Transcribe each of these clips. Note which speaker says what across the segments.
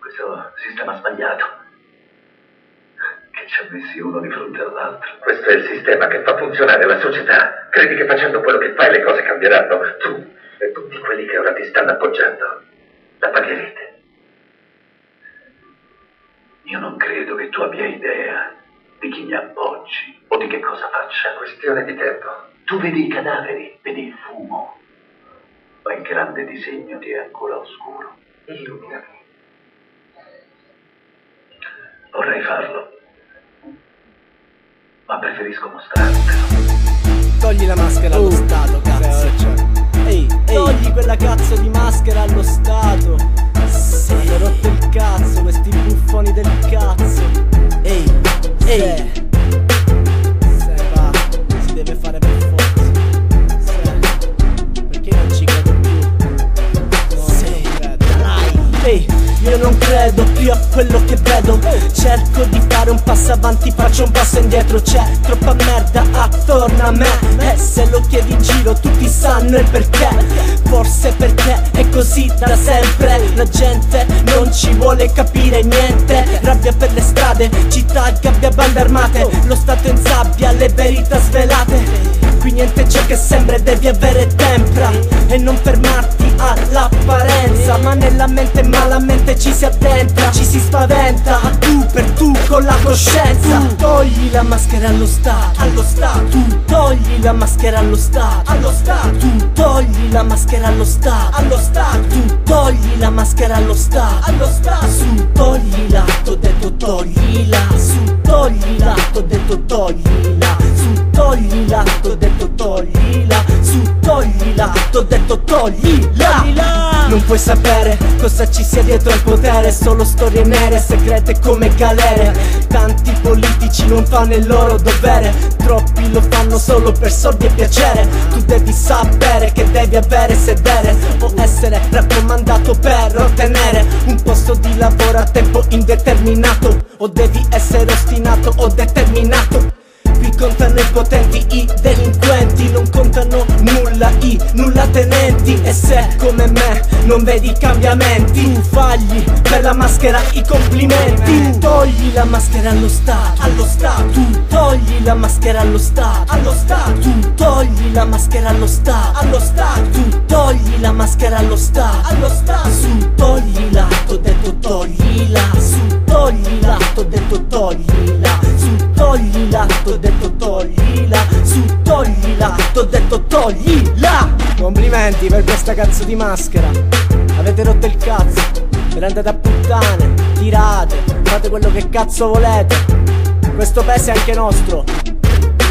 Speaker 1: Questo sistema sbagliato. Che ci ha messi uno di fronte all'altro.
Speaker 2: Questo è il sistema che fa funzionare la società. Credi che facendo quello che fai le cose cambieranno? Tu e tutti quelli che ora ti stanno appoggiando la pagherete.
Speaker 1: Io non credo che tu abbia idea di chi mi appoggi o di che cosa faccia.
Speaker 2: È questione di tempo.
Speaker 1: Tu vedi i cadaveri, vedi il fumo, ma il grande disegno ti è ancora oscuro.
Speaker 2: Illuminami.
Speaker 1: Vorrei farlo, ma preferisco mostrartelo.
Speaker 3: Togli la maschera allo
Speaker 4: Uh,
Speaker 3: Stato, cazzo. Ehi, ehi, togli quella cazzo di maschera allo Stato. Sì. Hanno rotto il cazzo, questi buffoni del cazzo. Ehi, ehi. Se va, si deve fare per forza. Se. Perché non ci credo più? Sì. Dai. Ehi, io non credo più a quello che vedo. Cerco di fare un passo avanti, faccio un passo indietro. C'è troppa merda attorno a me. E se lo chiedi in giro tutti sanno il perché. Forse perché è così da sempre. La gente non ci vuole capire niente. Rabbia per le strade, città, gabbia, bande armate. Lo stato in sabbia, le verità svelate. Qui niente c'è che sembra e devi avere tempra E non fermarti all'apparenza. Ma nella mente malamente ci si addentra Ci si spaventa A tu per tu con la coscienza. Tu togli la maschera allo Stato. Allo Stato. Tu togli la maschera allo Stato. Allo Stato. Tu togli la maschera allo Stato. Allo Stato. Tu togli la maschera allo Stato. Allo Stato. Su toglila T'ho detto toglila Su T'ho detto toglila Non puoi sapere cosa ci sia dietro al potere Solo storie nere, segrete come galere. Tanti politici non fanno il loro dovere Troppi lo fanno solo per soldi e piacere. Tu devi sapere che devi avere sedere O essere raccomandato per ottenere Un posto di lavoro a tempo indeterminato O devi essere ostinato o determinato. Qui contano i potenti, i delinquenti Non contano nulla, i nulla tenenti. E se come me non vedi cambiamenti Tu fagli per la maschera i complimenti. Tu togli la maschera allo Stato Allo Stato. Tu togli la maschera allo Stato Allo Stato. Tu togli la maschera allo Stato Allo Stato. Tu togli la maschera allo Stato Allo Stato. Su toglila T'ho Complimenti per questa cazzo di maschera. Avete rotto il cazzo Ve ne andate a puttane Tirate Fate quello che cazzo volete. Questo paese è anche nostro.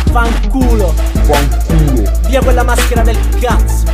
Speaker 3: Fanculo.
Speaker 4: Fanculo.
Speaker 3: Via quella maschera del cazzo